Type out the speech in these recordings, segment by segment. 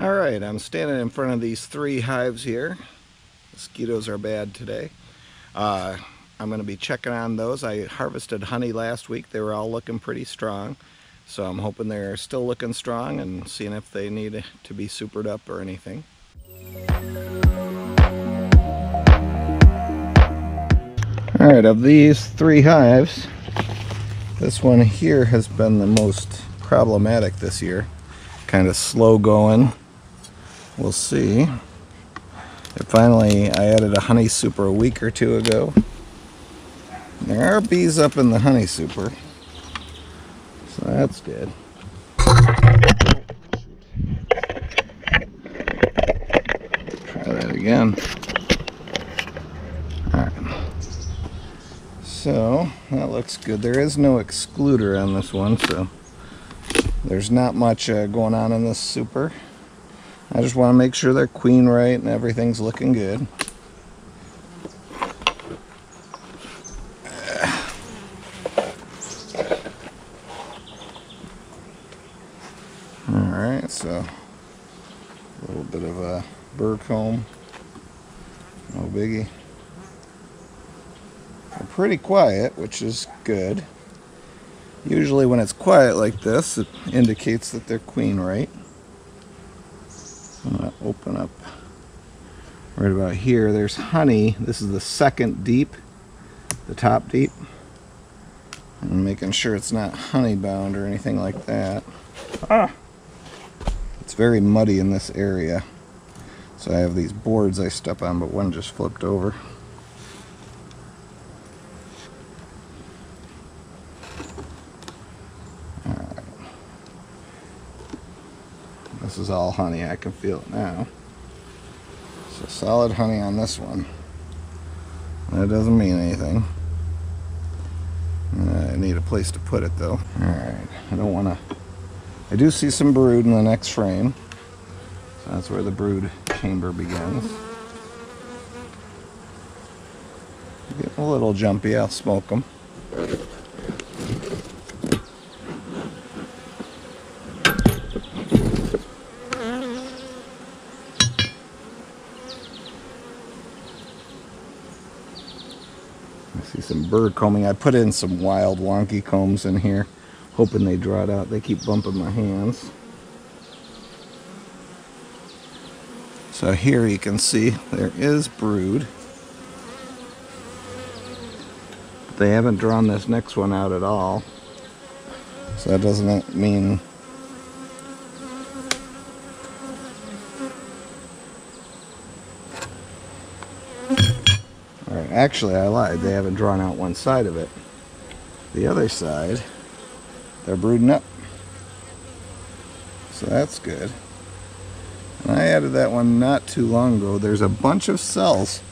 All right, I'm standing in front of these three hives here. Mosquitoes are bad today. Uh, I'm going to be checking on those. I harvested honey last week. They were all looking pretty strong. So I'm hoping they're still looking strong and seeing if they need to be supered up or anything. All right, of these three hives, this one here has been the most problematic this year. Kind of slow going. We'll see. It finally, I added a honey super a week or two ago. There are bees up in the honey super. So that's good. Try that again. So, that looks good. There is no excluder on this one, so there's not much uh, going on in this super. I just want to make sure they're queen right and everything's looking good. Alright, so a little bit of a burr comb. No biggie. They're pretty quiet, which is good. Usually when it's quiet like this, it indicates that they're queen right. Open up right about here. There's honey. This is the second deep, the top deep. I'm making sure it's not honey bound or anything like that. Ah! It's very muddy in this area. So I have these boards I step on, but one just flipped over. All honey, I can feel it now. So solid honey on this one. That doesn't mean anything. I need a place to put it though. Alright, I don't want to... I do see some brood in the next frame. So that's where the brood chamber begins. Getting a little jumpy, I'll smoke them. Some burr combing. I put in some wild wonky combs in here, hoping they draw it out. They keep bumping my hands. So here you can see there is brood. They haven't drawn this next one out at all. So that doesn't mean Alright, actually I lied. They haven't drawn out one side of it. The other side, they're brooding up. So that's good. And I added that one not too long ago. There's a bunch of cells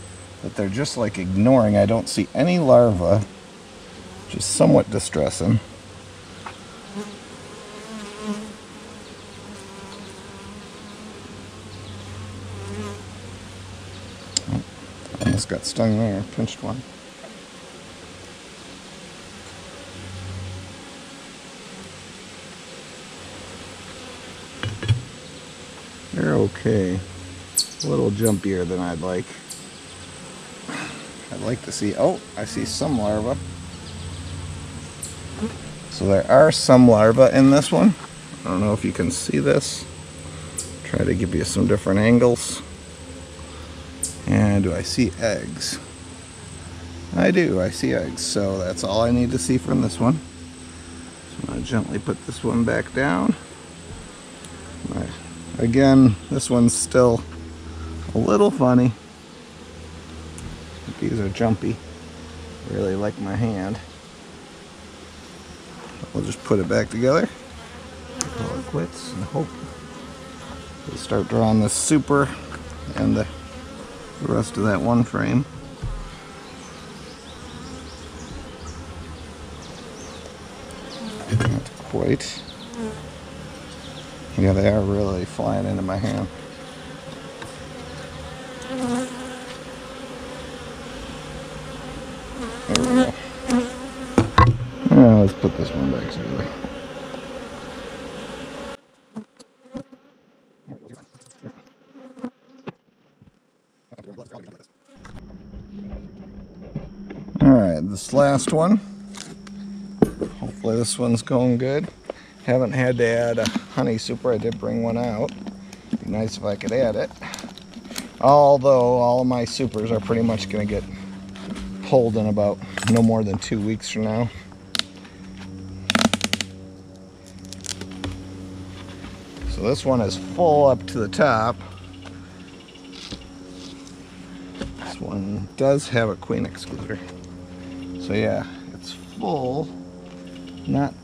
that they're just like ignoring. I don't see any larvae, which is somewhat distressing. Got stung there, pinched one. They're okay. A little jumpier than I'd like. I'd like to see, oh, I see some larvae. So there are some larvae in this one. I don't know if you can see this. Try to give you some different angles. And do I see eggs? I do, I see eggs. So that's all I need to see from this one. So I'm to gently put this one back down. Again, this one's still a little funny. These are jumpy. Really like my hand. We'll just put it back together. Call it quits and hope we start drawing this super and the the rest of that one frame. Not quite. Yeah, they are really flying into my hand. There we go. Now let's put this one back together. right, this last one. Hopefully this one's going good. Haven't had to add a honey super. I did bring one out. Be nice if I could add it. Although all of my supers are pretty much going to get pulled in about no more than two weeks from now. So this one is full up to the top. This one does have a queen excluder. So yeah, it's full, not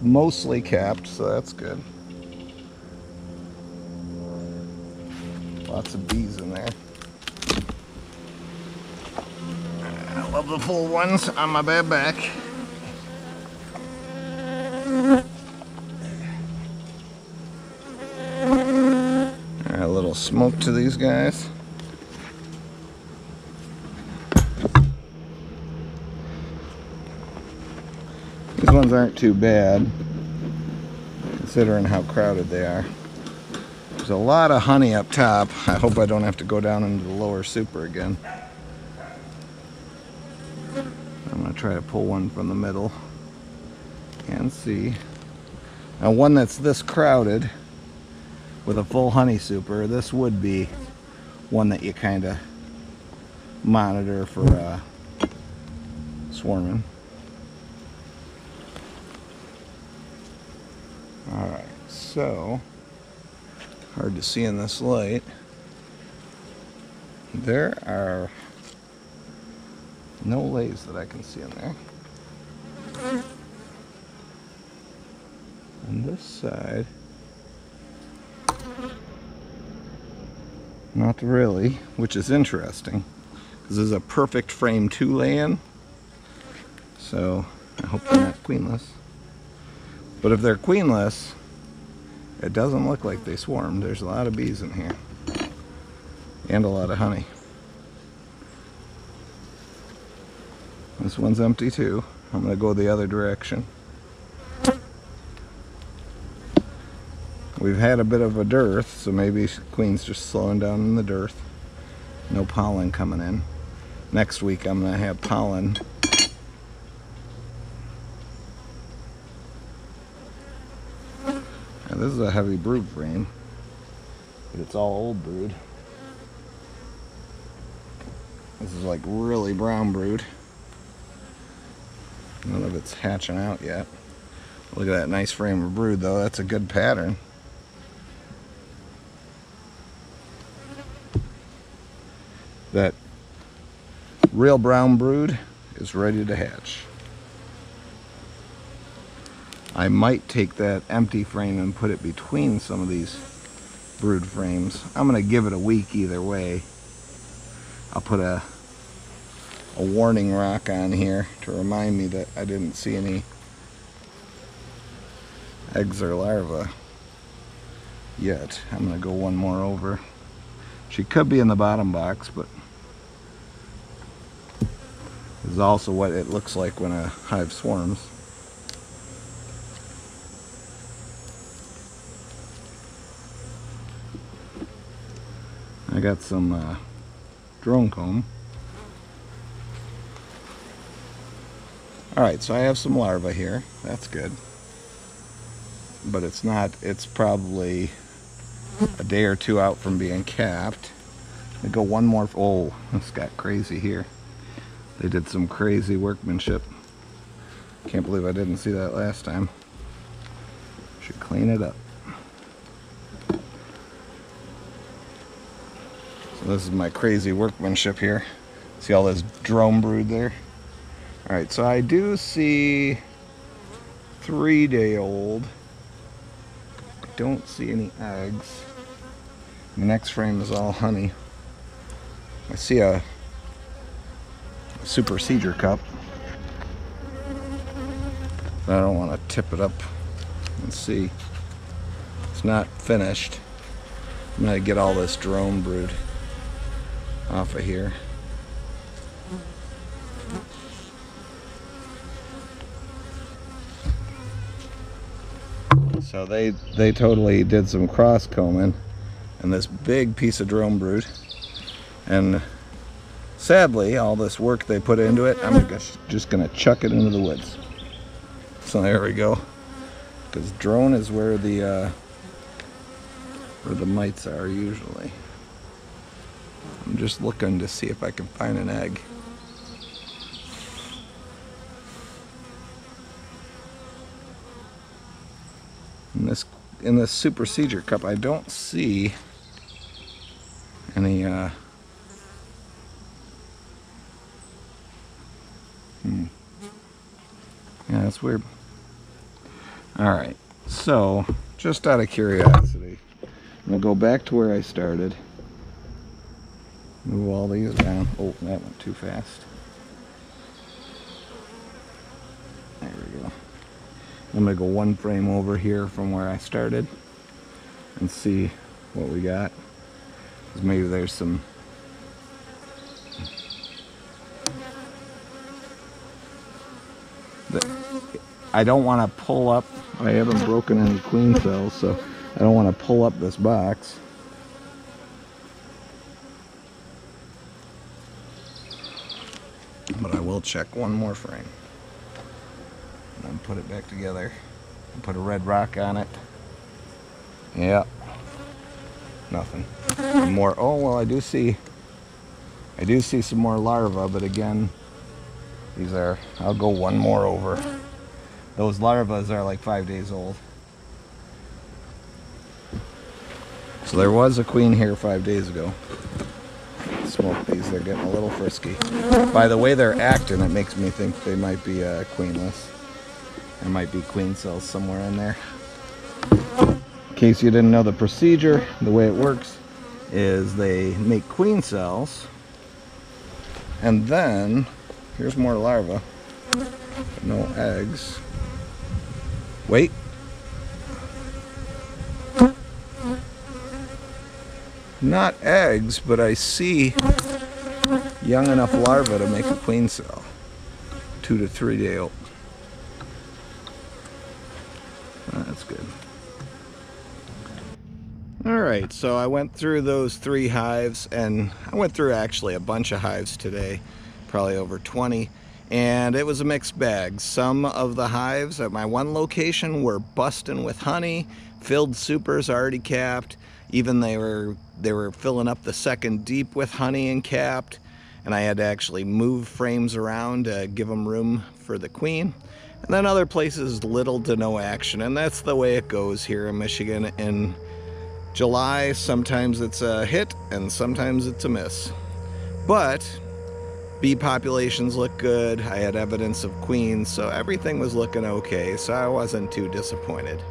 mostly capped, so that's good. Lots of bees in there. I love the full ones on my bad back. Add a little smoke to these guys. These ones aren't too bad, considering how crowded they are. There's a lot of honey up top. I hope I don't have to go down into the lower super again. I'm to try to pull one from the middle and see. Now one that's this crowded with a full honey super, this would be one that you kind of monitor for uh, swarming. Alright, so hard to see in this light. There are no lays that I can see in there. On this side, not really, which is interesting because this is a perfect frame two lay-in. So I hope they're not queenless. But if they're queenless, it doesn't look like they swarmed. There's a lot of bees in here. And a lot of honey. This one's empty too. I'm going to go the other direction. We've had a bit of a dearth, so maybe queen's just slowing down in the dearth. No pollen coming in. Next week I'm going to have pollen This is a heavy brood frame, but it's all old brood. This is like really brown brood. None of it's hatching out yet. Look at that nice frame of brood though, that's a good pattern. That real brown brood is ready to hatch. I might take that empty frame and put it between some of these brood frames. I'm going to give it a week either way. I'll put a a warning rock on here to remind me that I didn't see any eggs or larvae yet. I'm going to go one more over. She could be in the bottom box, but this is also what it looks like when a hive swarms. I got some uh, drone comb. Alright, so I have some larvae here. That's good. But it's not, it's probably a day or two out from being capped. I go one more, oh, it's got crazy here. They did some crazy workmanship. Can't believe I didn't see that last time. Should clean it up. This is my crazy workmanship here. See all this drone brood there? Alright, so I do see three day old. I don't see any eggs. The next frame is all honey. I see a, supersedure cup. I don't want to tip it up and see. It's not finished. I'm going to get all this drone brood off of here. So they they totally did some cross combing and this big piece of drone brood and sadly, all this work they put into it, I'm just, just gonna chuck it into the woods. So there we go. Because drone is where the uh, where the mites are usually. I'm just looking to see if I can find an egg. In this in this supersedure cup, I don't see any uh, hmm. Yeah, that's weird. All right, so just out of curiosity, I'm gonna go back to where I started. Move all these down. Oh, that went too fast. There we go. I'm gonna go one frame over here from where I started and see what we got. Cause maybe there's some I don't want to pull up. I haven't broken any queen cells, so I don't want to pull up this box. Will check one more frame. And then put it back together. Put a red rock on it. Yeah. Nothing. More. Oh, well, I do see. I do see some more larvae, but again, these are. I'll go one more over. Those larvae are like five days old. So there was a queen here five days ago. Smoke these, they're getting a little frisky. By the way they're acting, it makes me think they might be uh, queenless. There might be queen cells somewhere in there. In case you didn't know the procedure, the way it works is they make queen cells and then, here's more larvae, no eggs. Wait. Not eggs, but I see young enough larvae to make a queen cell. Two to three day old. That's good. All right, so I went through those three hives and I went through actually a bunch of hives today, probably over 20 and it was a mixed bag. Some of the hives at my one location were busting with honey, filled supers already capped, even they were they were filling up the second deep with honey and capped, and I had to actually move frames around to give them room for the queen. And then other places little to no action, and that's the way it goes here in Michigan. In July, sometimes it's a hit and sometimes it's a miss. But bee populations look good. I had evidence of queens, so everything was looking okay, so I wasn't too disappointed.